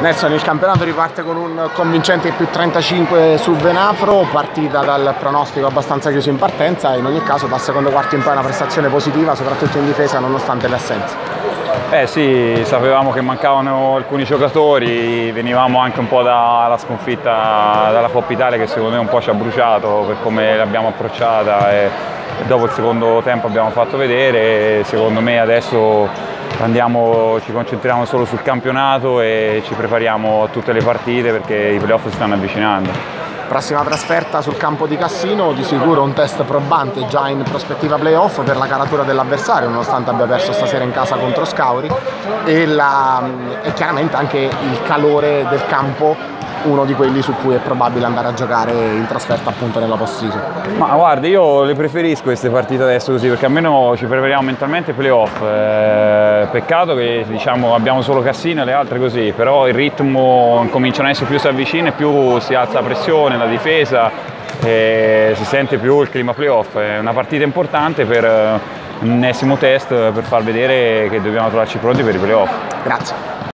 Nelson, il campionato riparte con un convincente più 35 su Venafro, partita dal pronostico abbastanza chiuso in partenza, in ogni caso dal secondo quarto in poi una prestazione positiva, soprattutto in difesa nonostante le assenze. Eh sì, sapevamo che mancavano alcuni giocatori, venivamo anche un po' dalla sconfitta dalla Coppa Italia che secondo me un po' ci ha bruciato per come l'abbiamo approcciata e dopo il secondo tempo abbiamo fatto vedere e secondo me adesso andiamo, ci concentriamo solo sul campionato e ci prepariamo a tutte le partite perché i playoff si stanno avvicinando. Prossima trasferta sul campo di Cassino, di sicuro un test probante già in prospettiva playoff per la caratura dell'avversario, nonostante abbia perso stasera in casa contro Scauri e, la, e chiaramente anche il calore del campo uno di quelli su cui è probabile andare a giocare in trasferta appunto nella post season. Ma guarda, io le preferisco queste partite adesso così perché almeno ci prepariamo mentalmente ai playoff. Eh, peccato che diciamo, abbiamo solo Cassino e le altre così, però il ritmo cominciano a essere più si avvicina e più si alza la pressione, la difesa, e si sente più il clima playoff. È una partita importante per un ennesimo test per far vedere che dobbiamo trovarci pronti per i playoff. Grazie.